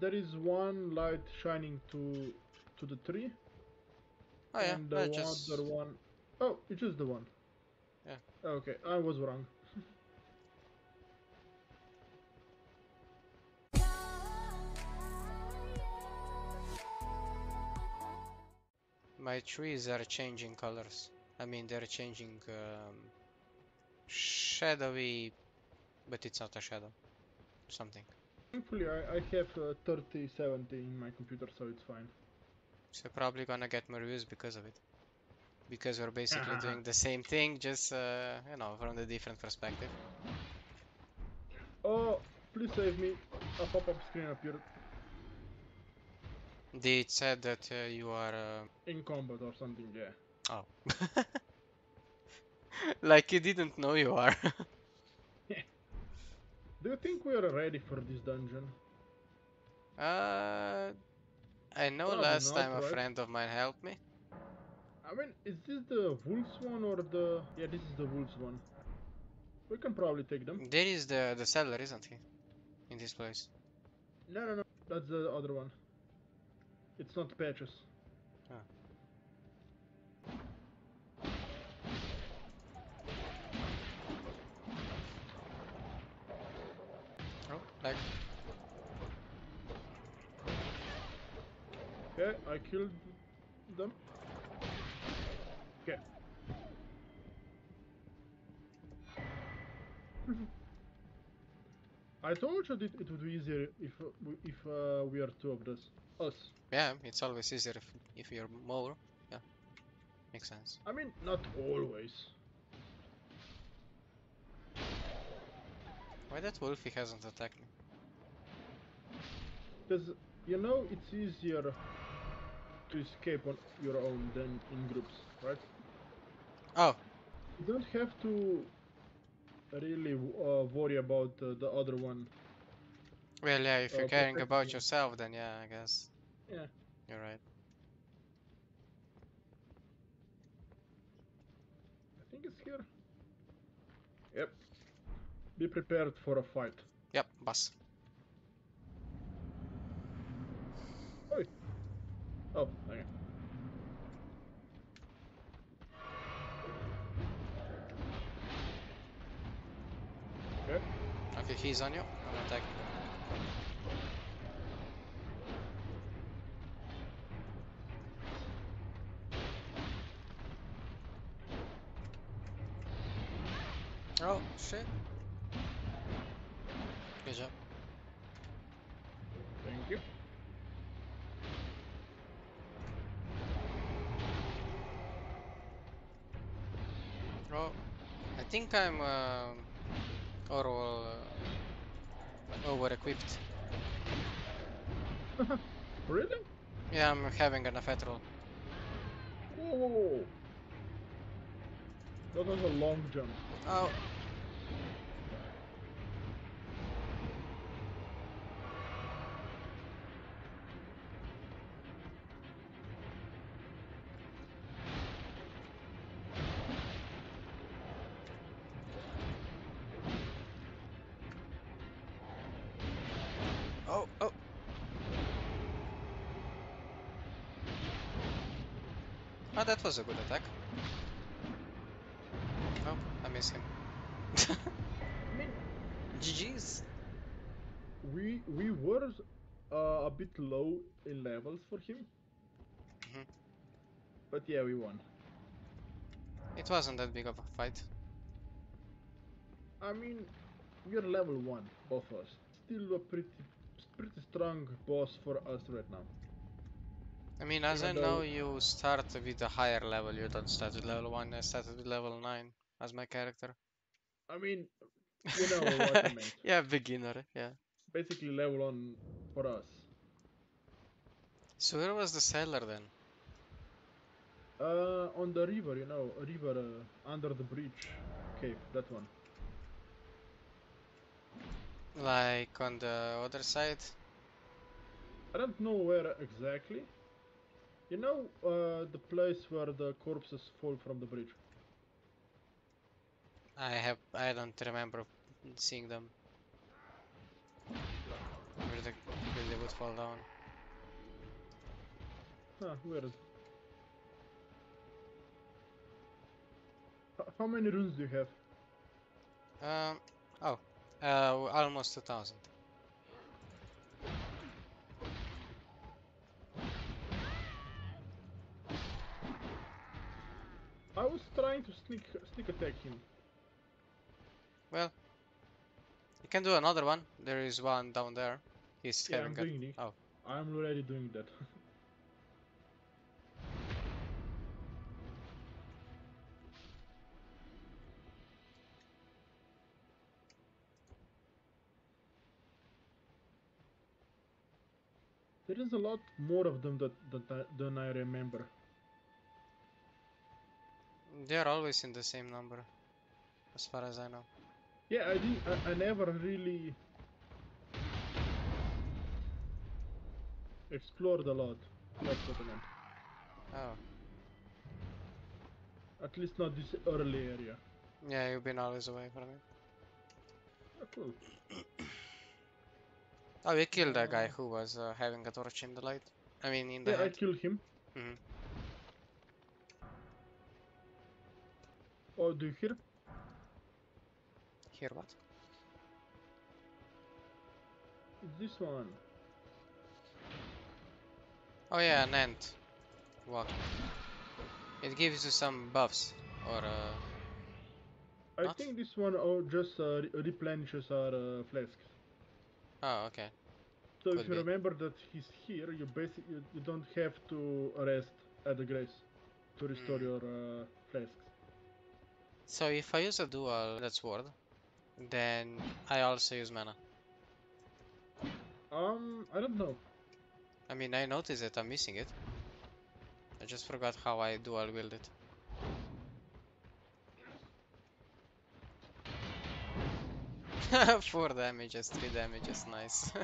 there is one light shining to to the tree, Oh yeah, and the that just other one oh it's just the one. Yeah. Okay, I was wrong. my trees are changing colors. I mean, they're changing um, shadowy, but it's not a shadow. Something. Thankfully, I, I have uh, 3070 in my computer, so it's fine. So probably gonna get more views because of it. Because we're basically doing the same thing, just uh, you know, from the different perspective. Oh, please save me. A pop-up screen appeared They said that uh, you are. Uh... in combat or something. Yeah. Oh. like you didn't know you are. Do you think we are ready for this dungeon? uh, I know Probably last not, time a friend of mine helped me. I mean, is this the wolves one or the? Yeah, this is the wolves one. We can probably take them. There is the the settler, isn't he? In this place. No, no, no. That's the other one. It's not patches. Like Okay, I killed them. Okay. I told you that it would be easier if we- if uh, we are two of us. Us. yeah, it's always easier if if you're more. Yeah, makes sense. I mean, not always. Why that wolfie hasn't attacked me? Because, you know, it's easier to escape on your own than in groups, right? Oh, You don't have to really uh, worry about uh, the other one. well, yeah. If you're Uh, caring about yourself, then yeah, I guess Yeah. you're right. I think it's here. Yep. Be prepared for a fight. Yep, boss. Oh, okay. Okay. Okay, he's on you. I'm attacking. Oh shit! Good job. Think I'm uh, overall uh, over equipped. Really? Yeah, I'm having an effect roll. Whoa, whoa, whoa. That was a long jump. Oh, that was a good attack. Oh, I miss him. I GG's. we we were uh, a bit low in levels for him. Mhm. But yeah, we won. It wasn't that big of a fight. I mean, we are level one, both of us. Still a pretty pretty strong boss for us right now. I mean, as I know, you start with a higher level. You don't start with level 1. I started with level 9 as my character. I mean, you know what I mean. yeah, beginner, yeah. Basically, level one for us. So where was the cellar then? Uh, on the river, you know, a river uh, under the bridge cave, that one. Like on the other side? I don't know where exactly. You know, uh, the place where the corpses fall from the bridge. I have I don't remember seeing them. Where, the building would fall down. Huh, weird. H- how many runes do you have? Um, oh, uh, almost 2000. I was trying to sneak sneak attack him. Well, you can do another one. There is one down there. He's Yeah, I'm having a... doing it. oh. I'm already doing that. There is a lot more of them that, that I, than I remember. They're always in the same number, as far as I know. Yeah, I didn't. I, I never really explored a lot. That's what I meant. Oh, At least not this early area. yeah, you've been always away from it. Oh, cool. Oh, we killed that guy who was uh, having a torch in the light. I mean, in the Yeah, I killed him. Mhm. Oh, do you hear? Hear what? It's this one. Oh yeah, an ant. Walking. It gives you some buffs, or uh, I Not? think this one oh, just uh, re- replenishes our uh, flasks. oh okay. So Could if you be. remember that he's here, you basically you, you don't have to rest at the grace to restore Mm. your uh, flasks. So if I use a dual that's sword, then I also use mana. Um, I don't know. I mean, I noticed that I'm missing it. I just forgot how I dual wield it. Four damages, three damages, nice.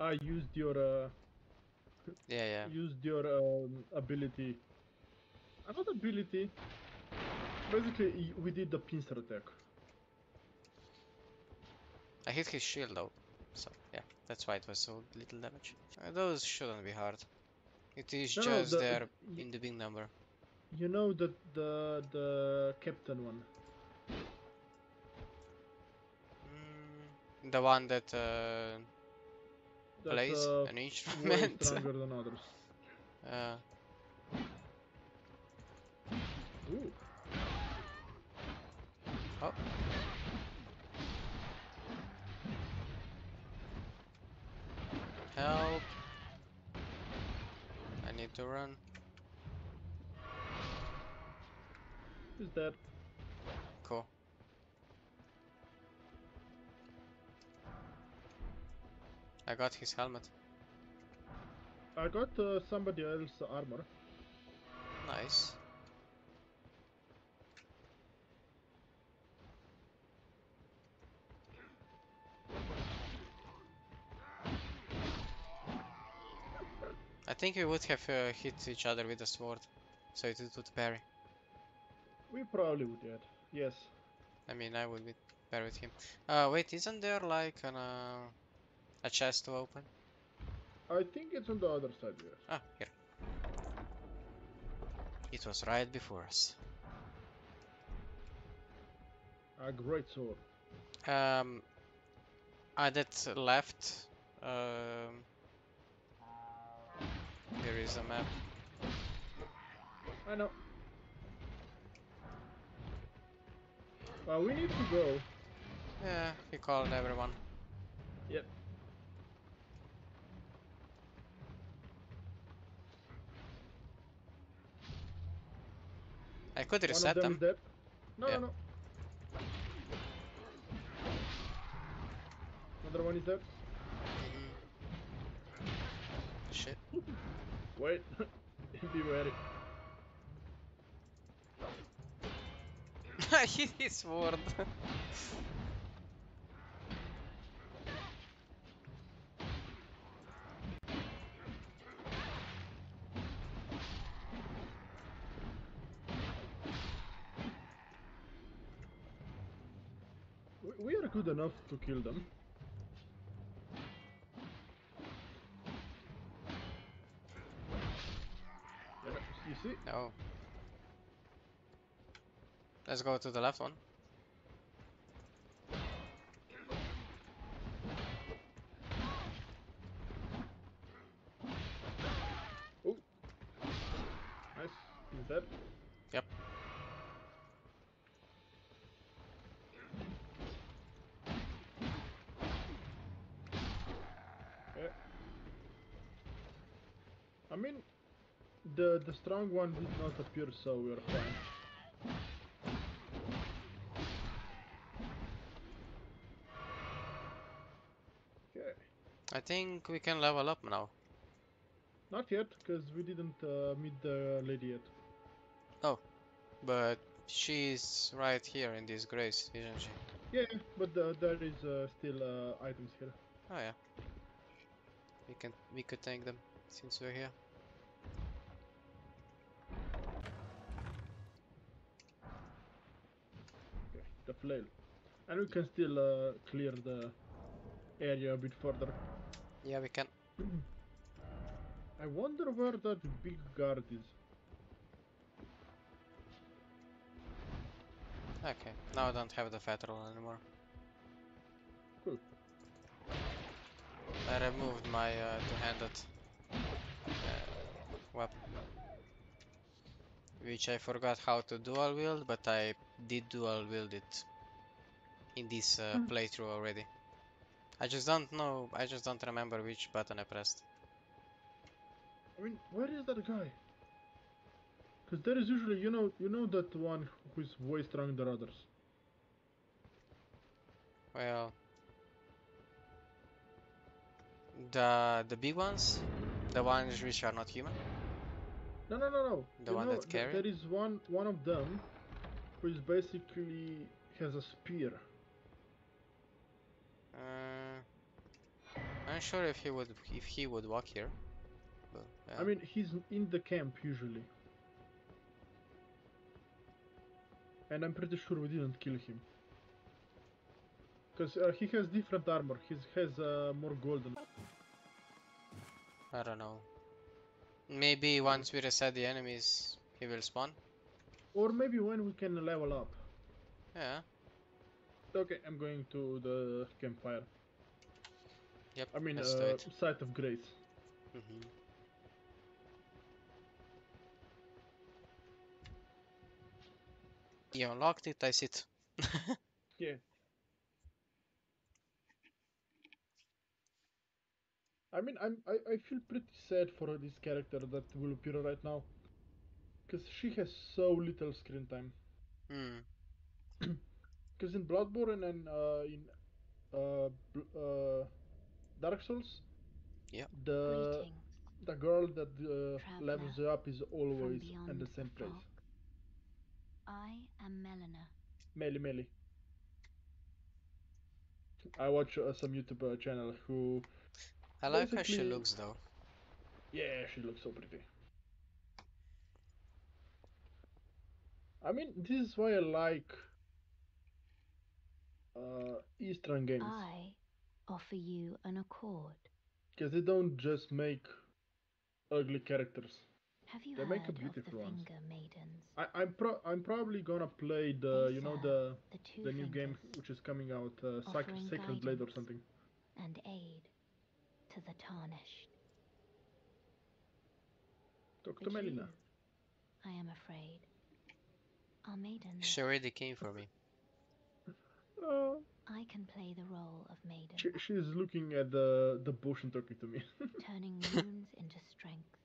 I used your uh, yeah, yeah. used your um, ability. Not ability. Basically, we did the pincer attack. I hit his shield though, so yeah, that's why it was so little damage. Uh, those shouldn't be hard. It is No, just the- there in the big number. You know that the the captain one. Mm, the one that uh, That's plays uh, an way instrument. stronger than others. uh, Ooh. oh, help! I need to run. Is that? Cool. I got his helmet. I got uh, somebody else's armor. Nice. Think we would have uh, hit each other with a sword, so it would parry. We probably would yet. Yes. I mean, I would be pair with him. Uh, wait, isn't there like an, uh, a chest to open? I think it's on the other side here. Ah, here. It was right before us. A great sword. Um, uh, that left, um, there is a map. I know. Well, we need to go. Yeah, he called everyone. Yep. I could One reset of them, them. No, Yeah. no, no. Another one is dead. Mhm. Shit. Wait. Be wary. I hit his sword. We are good enough to kill them. No. Let's go to the left one. The the strong one did not appear, so we're fine. Okay. I think we can level up now. Not yet, because we didn't uh, meet the lady yet. Oh, but she's right here in this grace, isn't she? Yeah, but uh, there is uh, still uh, items here. Oh yeah. We can we could take them since we're here. The flail. And we can still uh, clear the area a bit further. Yeah, we can. I wonder where that big guard is. Okay, now I don't have the roll anymore. Cool. I removed my uh, two-handed uh, weapon. Which I forgot how to dual wield, but I did dual wield it in this uh, Hmm. playthrough already. I just don't know, I just don't remember which button I pressed. I mean, where is that guy? Because there is usually, you know, you know that one who is way stronger than others. Well, the the big ones, the ones which are not human. No, no, no, no. The You one know, that th- There is one, one of them, who is basically has a spear. Uh, I'm sure if he would if he would walk here. But, I mean, he's in the camp usually. And I'm pretty sure we didn't kill him. Because uh, he has different armor. He has uh, more golden. I don't know. Maybe once we reset the enemies, he will spawn. Or maybe when we can level up. Yeah. Okay, I'm going to the campfire. Yep. I mean, uh, it. site of grace. Mhm. You unlocked it. I sit. Yeah. I mean, I'm I, I feel pretty sad for this character that will appear right now, because she has so little screen time. Hmm. Because in Bloodborne and uh, in uh, Bl- uh, Dark Souls, Yeah. the Greetings the girl that uh, levels you up is always beyond in the same place. fog. I am Melina. Melly Melly. I watch uh, some YouTube uh, channel who, I like how she looks though. yeah, she looks so pretty. I mean, this is why I like uh, Eastern games. I offer you an accord. Because they don't just make ugly characters. Have you They heard make a of the beautiful ones. Finger Maidens? I, I'm pro I'm probably gonna play the They you know the the the new game which is coming out, uh, Sac- Sacred Blade or something. and aid to the tarnished. Talk to But Melina. you, I am afraid, Our maidens. She already came for me. Oh, I can play the role of maiden, she, she's looking at the the bush and talking to me. turning wounds into strength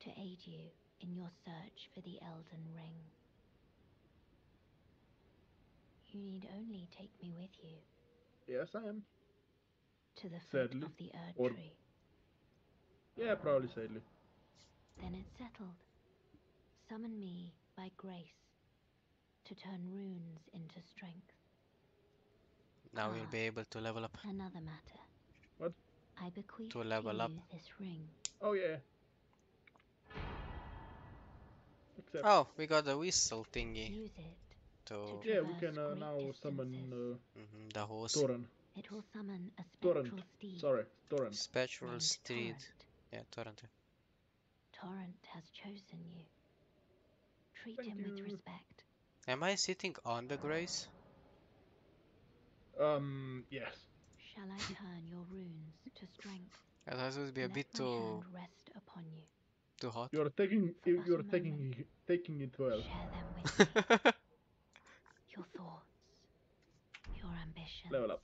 to aid you in your search for the Elden Ring. You need only take me with you yes, I am. To the foot Sadly, of the Erd or- Tree. Yeah, probably sadly. Then it's settled. Summon me by grace to turn runes into strength. Now we'll Ah. be able to level up. Another matter. What? I bequeath To level you up. this ring. Oh yeah. Except Oh, we got the whistle thingy. Use it to To Yeah, we can uh, great now summon distances. uh, mhm, the horse. Toran. It will summon a Torrent. steed Sorry, Toran. Spectral named Street. Torrent. Yeah, Torrent. yeah. Torrent has chosen you. Treat Thank him with respect. Am I sitting on the grace? Um, yes. Shall I turn your runes to strength? That would be a Let bit too rest upon you. too hot. You're taking For you- but a you're taking moment. it- taking it well. Share them with me. your thoughts, your ambitions, Level up.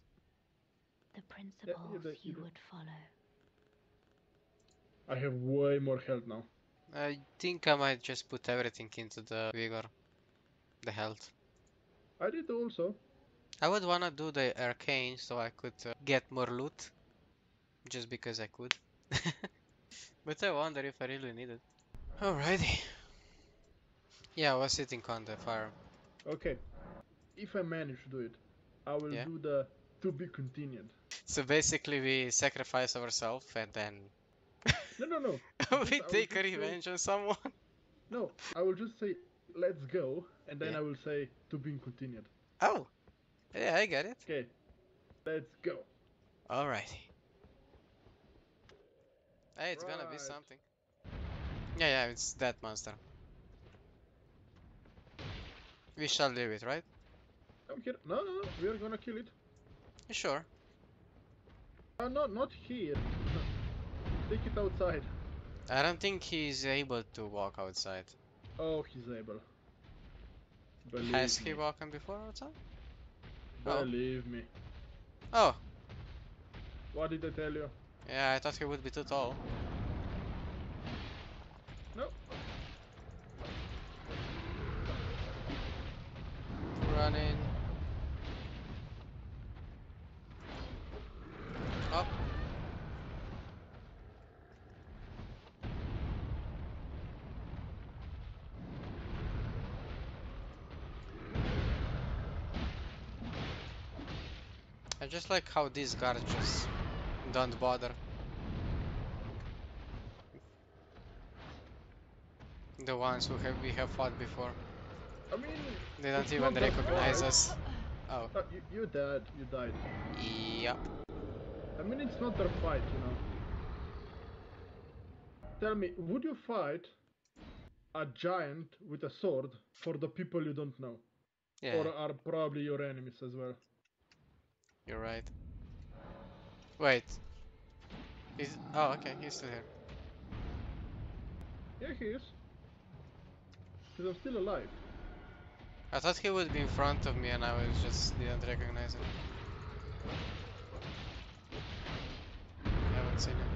The principles the- you the- would follow. I have way more health now. I think I might just put everything into the vigor, the health. I did also. I would wanna do the arcane so I could uh, get more loot, just because I could. but I wonder if I really need it. Alrighty. Yeah, I was sitting on the fire. Okay. If I manage to do it, I will Yeah. do the to be continued. So basically, we sacrifice ourselves and then No, no, no. we will take just say- revenge on someone. No, I will just say, let's go, and then Yeah. I will say to be continued. Oh, yeah, I get it. Okay, let's go. Alrighty. Hey, it's gonna be something. Yeah, yeah, it's that monster. We shall leave it, right? I'm kidding. No, no, no, we are gonna kill it. Sure? Uh, no, not here. Take it outside. I don't think he's able to walk outside. Oh, he's able. Believe Has me. he walked before outside? Oh. Believe me. Oh, What did I tell you? yeah, I thought he would be too tall. No. Running. Up. I just like how these guards just don't bother. The ones who have we have fought before. I mean, They don't even recognize us. Oh. uh, you, you died. You died. Yep. I mean, it's not their fight, you know. Tell me, would you fight a giant with a sword for the people you don't know? Yeah, Or are probably your enemies as well? You're right. Wait. He's oh okay, he's still here. Yeah, he is. Because I'm still alive. I thought he would be in front of me and I was just didn't recognize him. Haven't seen him.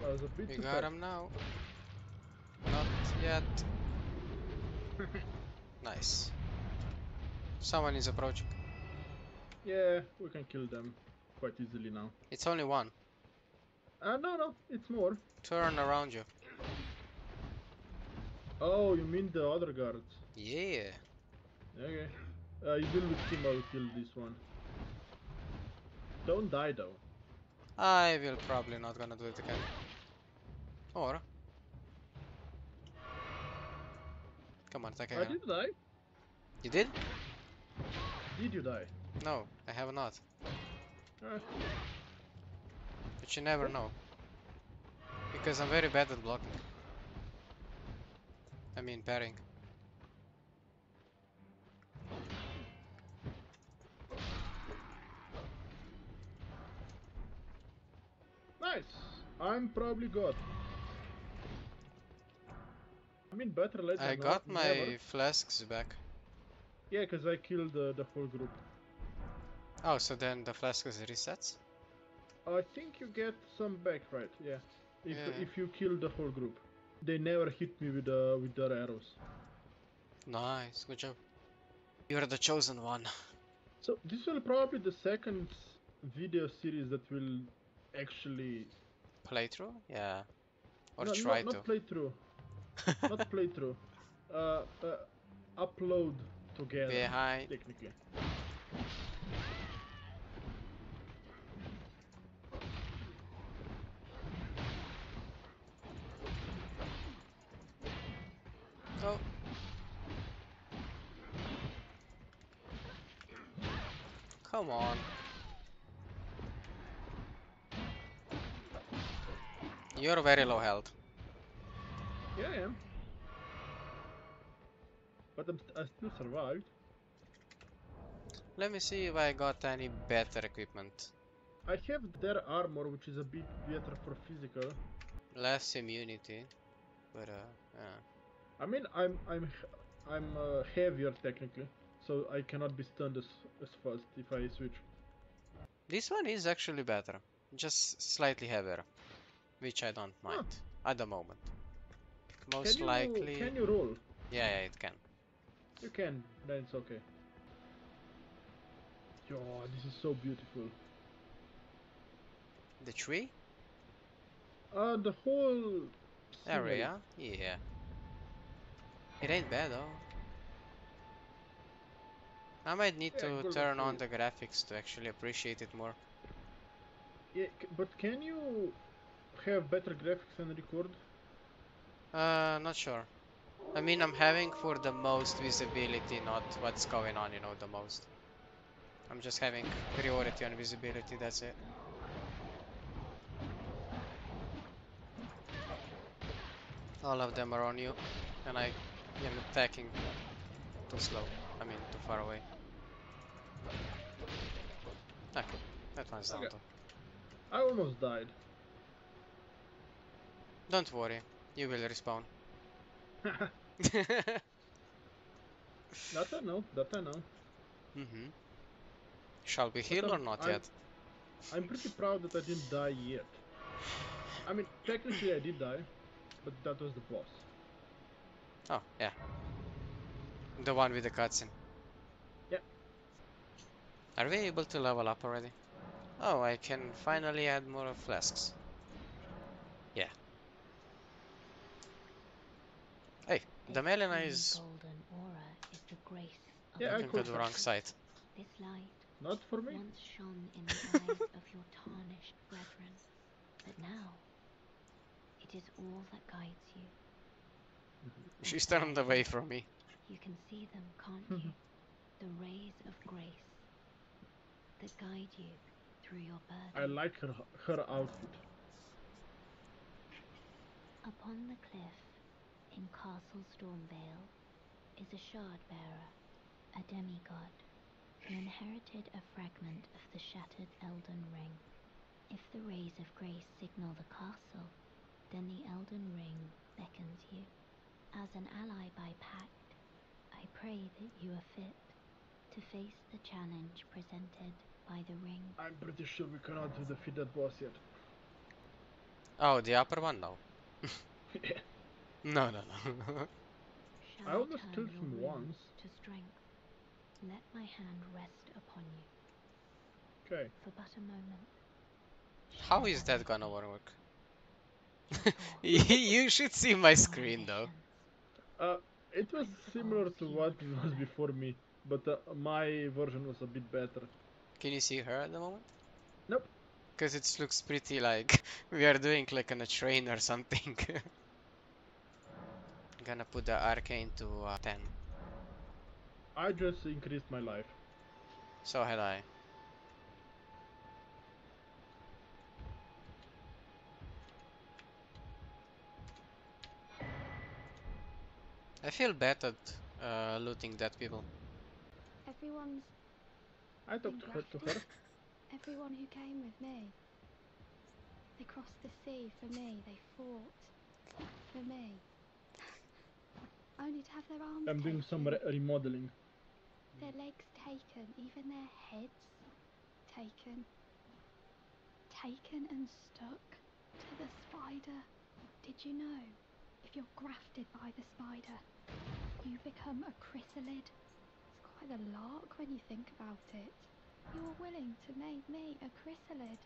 That was a bit We got him now. Not yet. nice. Someone is approaching. Yeah, we can kill them quite easily now. It's only one. Uh, no, no, it's more. Turn around you. Oh, you mean the other guards? Yeah. Okay. Uh, you deal with him, I will kill this one. Don't die though. I will probably not gonna do it again. Or Come on, take a I hit. did die. You did? Did you die? No, I have not. Uh, But you never know. Because I'm very bad at blocking. I mean parrying. nice. I'm probably God. I mean, better late I got my never. flasks back. Yeah, because I killed the, the whole group. Oh, so then the flasks resets? I think you get some back, right? Yeah. If Yeah. if you kill the whole group, they never hit me with uh, with their arrows. Nice, good job. You're the chosen one. So this will probably the second video series that will actually Playthrough? Yeah. Or no, try not, to. not playthrough, not playthrough. Uh, uh, upload together. Behind. Technically. Oh. Come on. You're very low health. Yeah, I am. But I'm, st- I still survived. Let me see if I got any better equipment. I have their armor, which is a bit better for physical. Less immunity. But uh, yeah. I mean, I'm I'm I'm uh, heavier technically, so I cannot be stunned as as fast if I switch. This one is actually better. Just slightly heavier. Which I don't Huh. mind. At the moment. Most can likely. Can you roll? Yeah, yeah, it can. You can. Then it's okay. Yo, this is so beautiful. The tree? Uh, the whole scenery. Area? Yeah. It ain't bad though. I might need Yeah, to turn on the graphics to actually appreciate it more. Yeah, but can you have better graphics and record? Uh, not sure. I mean, I'm having for the most visibility, not what's going on, you know, the most. I'm just having priority on visibility, that's it. All of them are on you, and I am attacking too slow. I mean, too far away. Okay, that one's down though. I almost died. Don't worry, you will respawn. that I know. That I know. mm-hmm. Shall we heal or not I'm- yet? I'm pretty proud that I didn't die yet. I mean, technically I did die, but that was the boss. Oh, yeah. The one with the cutscene. Yep. Are we able to level up already? Oh, I can finally add more flasks. Yeah. Hey, the Melina is golden aura is the grace of Yeah, I looking to could the wrong side. this light Not for me. once shone in the eyes of your tarnished brethren, but now it is all that guides you. She's turned away from me. You can see them, can't hmm. you? The rays of grace that guide you through your burden. I like her her outfit. Upon the cliff in Castle Stormveil is a shard bearer, a demigod, who inherited a fragment of the shattered Elden Ring. If the rays of grace signal the castle, then the Elden Ring beckons you. As an ally by pact, I pray that you are fit to face the challenge presented by the ring. I'm pretty sure we cannot defeat that boss yet. Oh, the upper one? No. No, no, no. I almost took killed him once. To strength. Let my hand rest upon you Okay. for but a moment. How is that gonna work? You should see my screen though. Uh, it was similar to what it was before me, but uh, my version was a bit better. Can you see her at the moment? Nope. Because it looks pretty like we are doing like on a train or something. Gonna put the arcane to uh, 10. I just increased my life. So had I. I feel bad at uh, looting dead people. Everyone's I talked to her, to her. everyone who came with me. They crossed the sea for me. They fought for me. To have their arms I'm doing some re- remodeling. their legs taken, even their heads taken. Taken and stuck to the spider. Did you know? If you're grafted by the spider, you become a chrysalid. It's quite a lark when you think about it. You were willing to make me a chrysalid.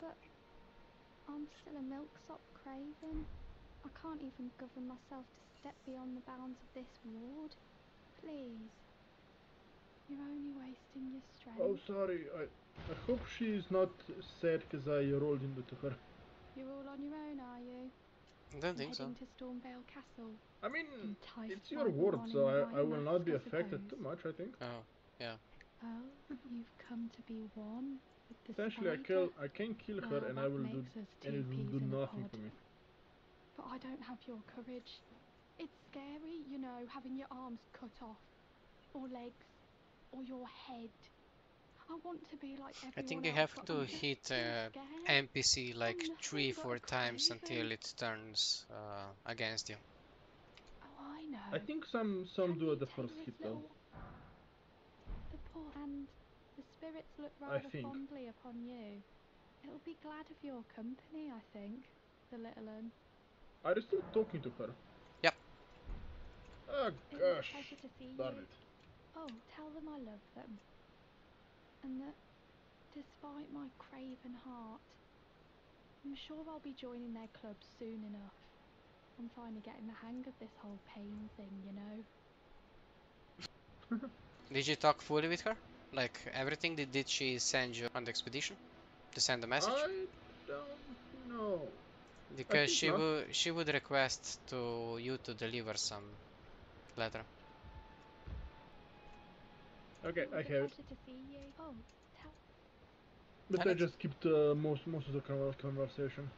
But I'm still a milksop craven. I can't even govern myself to step beyond the bounds of this ward. Please. You're only wasting your strength. Oh, sorry. I I hope she's not sad because I rolled into her. You're all on your own, are you? I Don't think so. To Stormveil Castle. I mean, Enticed it's your ward, so I, I will not be affected too much, I think. Oh, yeah. Oh, you've come to be one with the Essentially, I kill, I can kill her Well, and I will do, makes and it will do nothing pod. to me. But I don't have your courage. It's scary, you know, having your arms cut off, or legs, or your head. I want to be like everyone I think you have to I'm hit uh. NPC like three, four times until it turns uh, against you. Oh, I know. I think some some Can do at the first this hit though. The poor and the spirits look I rather think. fondly upon you. It'll be glad of your company, I think, the little un. Are you still talking to her? Yep. Oh It was a gosh, pleasure to see darn you. it. Oh, tell them I love them. And that, despite my craven heart, I'm sure I'll be joining their club soon enough. I'm finally getting the hang of this whole pain thing, you know. Did you talk fully with her? Like everything? Did, did she send you on the expedition? To send a message? I don't know. Because she not. would she would request to you to deliver some letter. Okay, I have it. pleasure to see you. Tell. But I just skipped uh, most most of the conversation.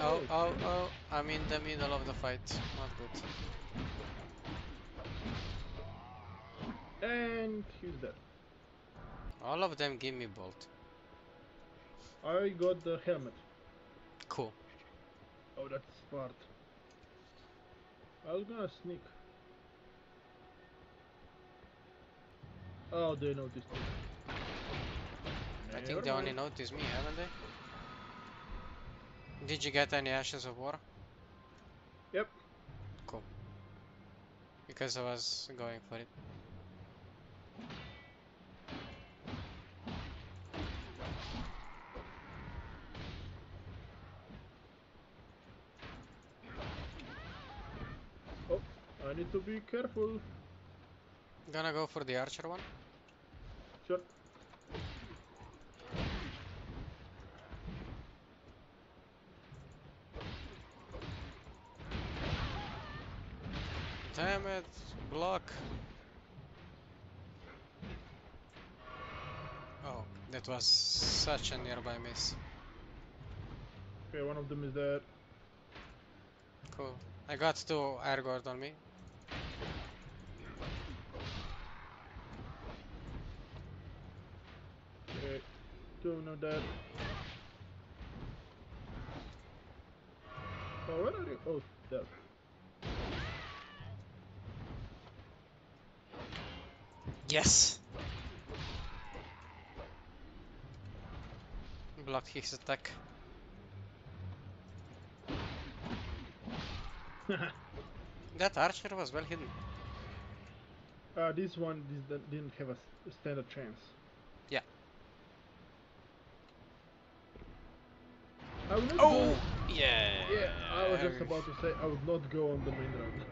Oh, oh, oh, I'm in the middle of the fight. Not good. And he's dead. All of them give me bolt. I got the helmet. Cool. Oh, that's smart. I was gonna sneak. Oh, they noticed me. I think they only noticed me, haven't they? Did you get any ashes of war? Yep. Cool. Because I was going for it. Oh, I need to be careful. Gonna go for the archer one. Sure. Damn it! Block! Oh, that was such a nearby miss. Okay, one of them is dead. Cool. I got two air guard on me. Okay, two not dead. Oh, where are you? Oh, there. Yes! Blocked his attack. That archer was well hidden. uh, this one didn't have a standard chance. Yeah. I would not Oh! go. Yeah! Yeah, I was just about to say I would not go on the main road.